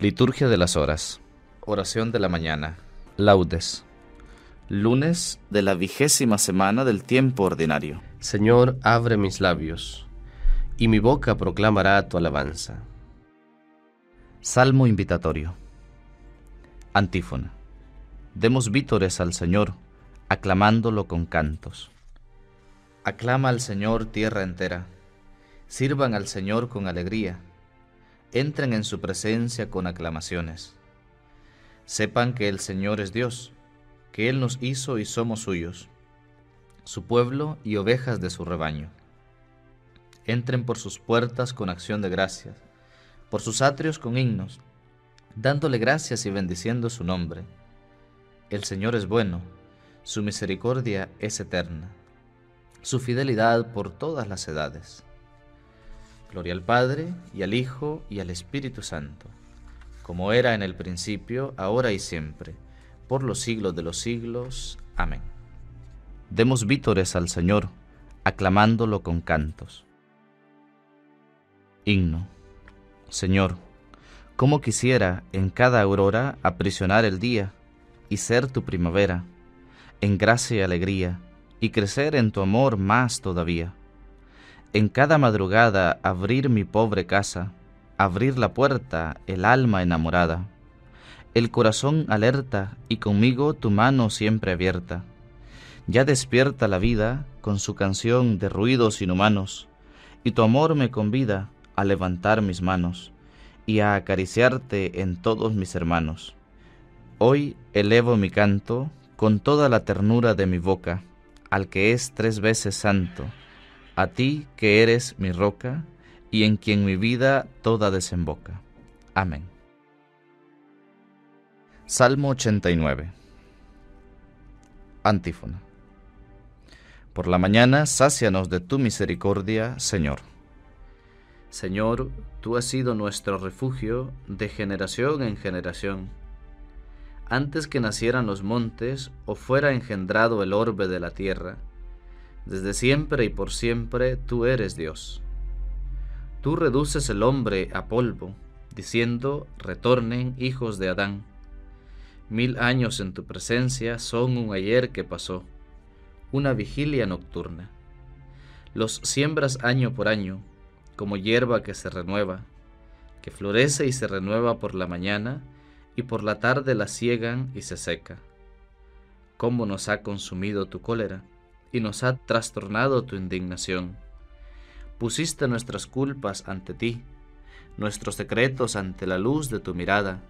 Liturgia de las Horas. Oración de la mañana. Laudes. Lunes de la vigésima semana del tiempo ordinario. Señor, abre mis labios, y mi boca proclamará tu alabanza. Salmo invitatorio. Antífona. Demos vítores al Señor, aclamándolo con cantos. Aclama al Señor tierra entera. Sirvan al Señor con alegría entren en su presencia con aclamaciones. Sepan que el Señor es Dios, que Él nos hizo y somos suyos, su pueblo y ovejas de su rebaño. Entren por sus puertas con acción de gracias, por sus atrios con himnos, dándole gracias y bendiciendo su nombre. El Señor es bueno, su misericordia es eterna, su fidelidad por todas las edades. Gloria al Padre, y al Hijo, y al Espíritu Santo, como era en el principio, ahora y siempre, por los siglos de los siglos. Amén. Demos vítores al Señor, aclamándolo con cantos. Himno. Señor, cómo quisiera en cada aurora aprisionar el día y ser tu primavera, en gracia y alegría, y crecer en tu amor más todavía en cada madrugada abrir mi pobre casa, abrir la puerta, el alma enamorada, el corazón alerta y conmigo tu mano siempre abierta. Ya despierta la vida con su canción de ruidos inhumanos, y tu amor me convida a levantar mis manos y a acariciarte en todos mis hermanos. Hoy elevo mi canto con toda la ternura de mi boca al que es tres veces santo a ti que eres mi roca y en quien mi vida toda desemboca. Amén. Salmo 89 Antífona Por la mañana, sácianos de tu misericordia, Señor. Señor, tú has sido nuestro refugio de generación en generación. Antes que nacieran los montes o fuera engendrado el orbe de la tierra, desde siempre y por siempre tú eres Dios. Tú reduces el hombre a polvo, diciendo, retornen hijos de Adán. Mil años en tu presencia son un ayer que pasó, una vigilia nocturna. Los siembras año por año, como hierba que se renueva, que florece y se renueva por la mañana, y por la tarde la ciegan y se seca. ¿Cómo nos ha consumido tu cólera? y nos ha trastornado tu indignación. Pusiste nuestras culpas ante ti, nuestros secretos ante la luz de tu mirada,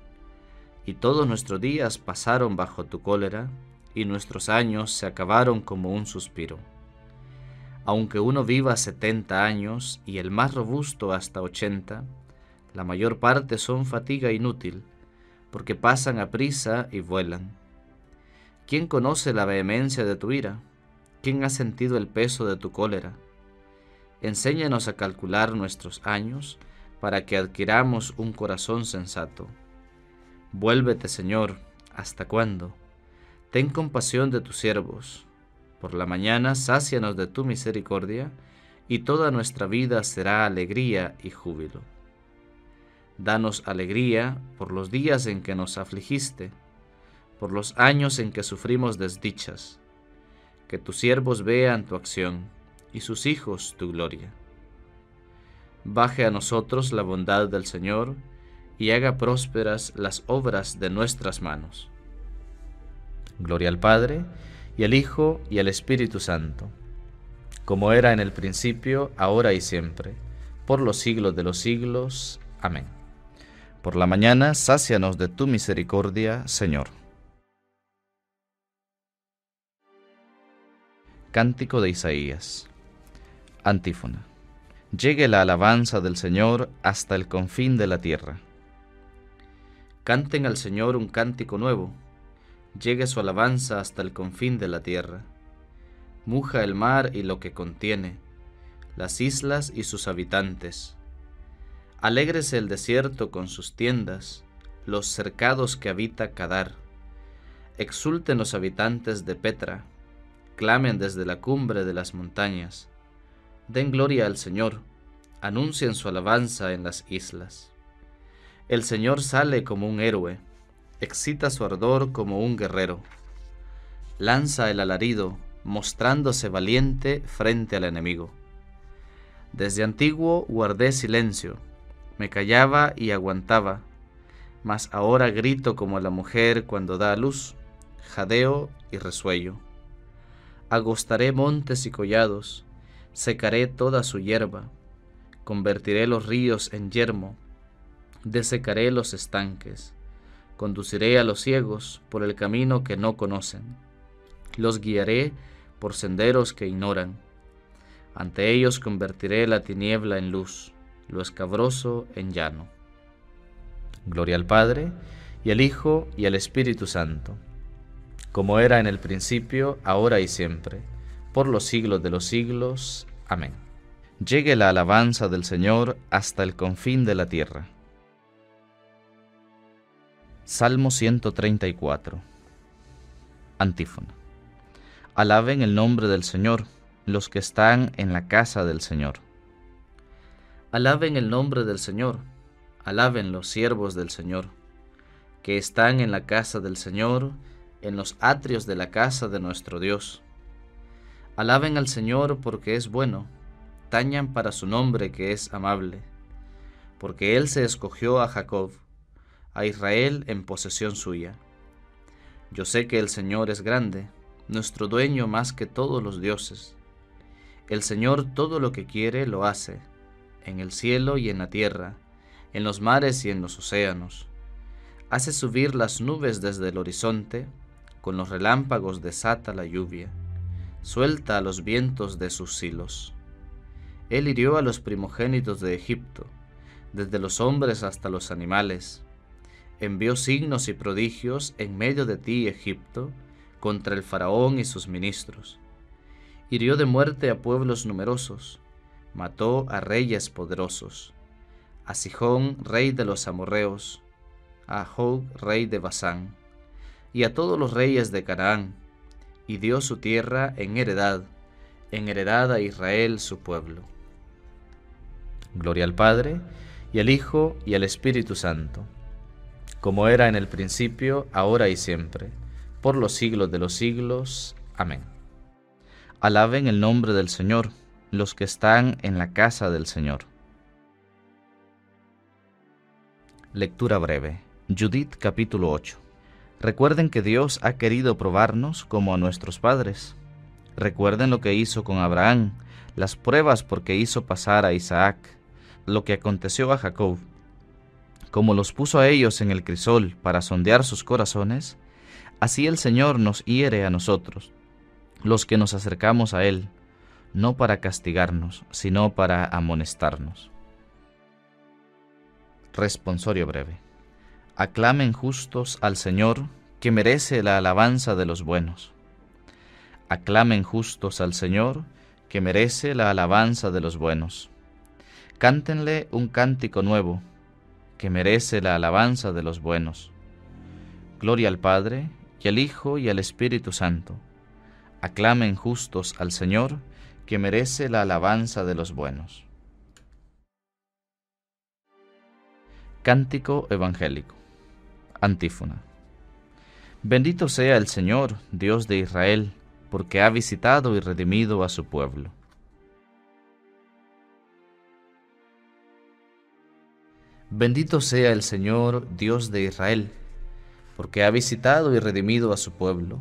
y todos nuestros días pasaron bajo tu cólera, y nuestros años se acabaron como un suspiro. Aunque uno viva setenta años y el más robusto hasta ochenta, la mayor parte son fatiga inútil, porque pasan a prisa y vuelan. ¿Quién conoce la vehemencia de tu ira? ¿Quién ha sentido el peso de tu cólera? Enséñanos a calcular nuestros años para que adquiramos un corazón sensato. Vuélvete, Señor, ¿hasta cuándo? Ten compasión de tus siervos. Por la mañana sácianos de tu misericordia, y toda nuestra vida será alegría y júbilo. Danos alegría por los días en que nos afligiste, por los años en que sufrimos desdichas que tus siervos vean tu acción y sus hijos tu gloria. Baje a nosotros la bondad del Señor y haga prósperas las obras de nuestras manos. Gloria al Padre, y al Hijo, y al Espíritu Santo, como era en el principio, ahora y siempre, por los siglos de los siglos. Amén. Por la mañana, sácianos de tu misericordia, Señor. Cántico de Isaías. Antífona. Llegue la alabanza del Señor hasta el confín de la tierra. Canten al Señor un cántico nuevo. Llegue su alabanza hasta el confín de la tierra. Muja el mar y lo que contiene, las islas y sus habitantes. Alégrese el desierto con sus tiendas, los cercados que habita Cadar. Exulten los habitantes de Petra clamen desde la cumbre de las montañas. Den gloria al Señor, anuncien su alabanza en las islas. El Señor sale como un héroe, excita su ardor como un guerrero. Lanza el alarido, mostrándose valiente frente al enemigo. Desde antiguo guardé silencio, me callaba y aguantaba, mas ahora grito como la mujer cuando da a luz, jadeo y resuello. Agostaré montes y collados, secaré toda su hierba, convertiré los ríos en yermo, desecaré los estanques, conduciré a los ciegos por el camino que no conocen, los guiaré por senderos que ignoran. Ante ellos convertiré la tiniebla en luz, lo escabroso en llano. Gloria al Padre, y al Hijo, y al Espíritu Santo, como era en el principio, ahora y siempre, por los siglos de los siglos. Amén. Llegue la alabanza del Señor hasta el confín de la tierra. Salmo 134 Antífona Alaben el nombre del Señor los que están en la casa del Señor. Alaben el nombre del Señor, alaben los siervos del Señor, que están en la casa del Señor, en los atrios de la casa de nuestro Dios. Alaben al Señor porque es bueno, tañan para su nombre que es amable, porque Él se escogió a Jacob, a Israel en posesión suya. Yo sé que el Señor es grande, nuestro dueño más que todos los dioses. El Señor todo lo que quiere lo hace, en el cielo y en la tierra, en los mares y en los océanos. Hace subir las nubes desde el horizonte, con los relámpagos desata la lluvia, suelta a los vientos de sus silos. Él hirió a los primogénitos de Egipto, desde los hombres hasta los animales, envió signos y prodigios en medio de ti, Egipto, contra el faraón y sus ministros. Hirió de muerte a pueblos numerosos, mató a reyes poderosos, a Sijón, rey de los amorreos, a Jog, rey de Basán, y a todos los reyes de Canaán, y dio su tierra en heredad, en heredad a Israel su pueblo. Gloria al Padre, y al Hijo, y al Espíritu Santo como era en el principio, ahora y siempre, por los siglos de los siglos. Amén. Alaben el nombre del Señor, los que están en la casa del Señor. Lectura breve. Judith capítulo 8. Recuerden que Dios ha querido probarnos como a nuestros padres. Recuerden lo que hizo con Abraham, las pruebas porque hizo pasar a Isaac, lo que aconteció a Jacob como los puso a ellos en el crisol para sondear sus corazones, así el Señor nos hiere a nosotros, los que nos acercamos a Él, no para castigarnos, sino para amonestarnos. Responsorio breve. Aclamen justos al Señor, que merece la alabanza de los buenos. Aclamen justos al Señor, que merece la alabanza de los buenos. Cántenle un cántico nuevo que merece la alabanza de los buenos. Gloria al Padre, y al Hijo, y al Espíritu Santo. Aclamen justos al Señor, que merece la alabanza de los buenos. Cántico Evangélico. Antífona. Bendito sea el Señor, Dios de Israel, porque ha visitado y redimido a su pueblo Bendito sea el Señor, Dios de Israel, porque ha visitado y redimido a su pueblo,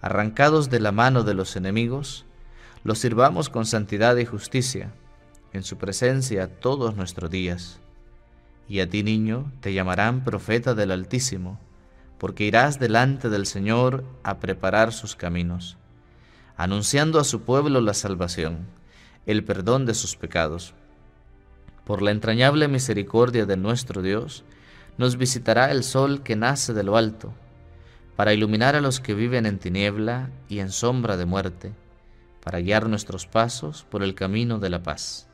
arrancados de la mano de los enemigos, los sirvamos con santidad y justicia, en su presencia todos nuestros días. Y a ti, niño, te llamarán profeta del Altísimo, porque irás delante del Señor a preparar sus caminos, anunciando a su pueblo la salvación, el perdón de sus pecados. Por la entrañable misericordia de nuestro Dios, nos visitará el sol que nace de lo alto, para iluminar a los que viven en tiniebla y en sombra de muerte, para guiar nuestros pasos por el camino de la paz.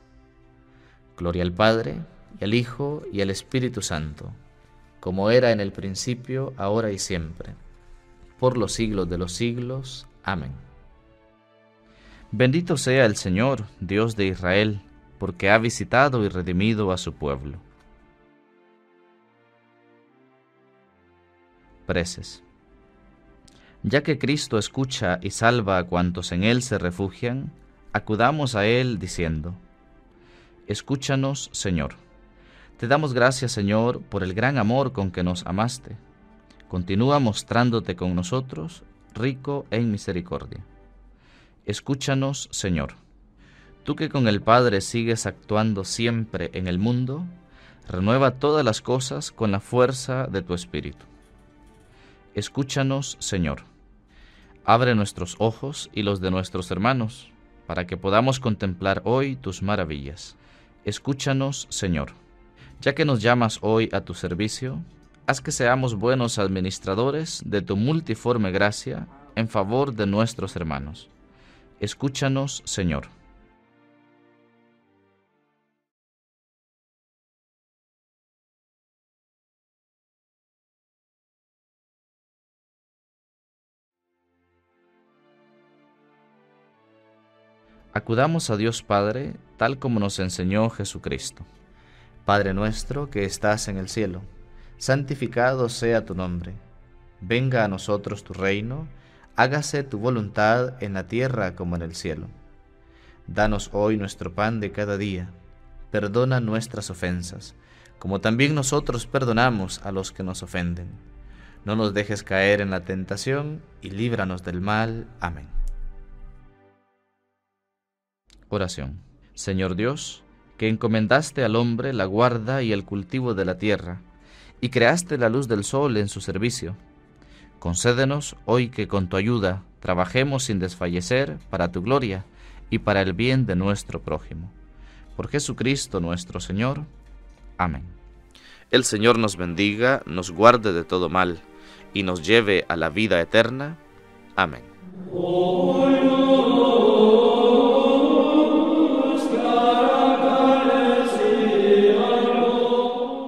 Gloria al Padre, y al Hijo, y al Espíritu Santo, como era en el principio, ahora y siempre, por los siglos de los siglos. Amén. Bendito sea el Señor, Dios de Israel, porque ha visitado y redimido a su pueblo. Preces. Ya que Cristo escucha y salva a cuantos en Él se refugian, acudamos a Él diciendo, Escúchanos, Señor. Te damos gracias, Señor, por el gran amor con que nos amaste. Continúa mostrándote con nosotros, rico en misericordia. Escúchanos, Señor. Tú que con el Padre sigues actuando siempre en el mundo, renueva todas las cosas con la fuerza de tu Espíritu. Escúchanos, Señor. Abre nuestros ojos y los de nuestros hermanos, para que podamos contemplar hoy tus maravillas. Escúchanos, Señor. Ya que nos llamas hoy a tu servicio, haz que seamos buenos administradores de tu multiforme gracia en favor de nuestros hermanos. Escúchanos, Señor. Acudamos a Dios Padre, tal como nos enseñó Jesucristo. Padre nuestro que estás en el cielo, santificado sea tu nombre. Venga a nosotros tu reino, hágase tu voluntad en la tierra como en el cielo. Danos hoy nuestro pan de cada día. Perdona nuestras ofensas, como también nosotros perdonamos a los que nos ofenden. No nos dejes caer en la tentación y líbranos del mal. Amén. Oración. Señor Dios, que encomendaste al hombre la guarda y el cultivo de la tierra, y creaste la luz del sol en su servicio. Concédenos hoy que con tu ayuda trabajemos sin desfallecer para tu gloria y para el bien de nuestro prójimo. Por Jesucristo nuestro Señor. Amén. El Señor nos bendiga, nos guarde de todo mal, y nos lleve a la vida eterna. Amén.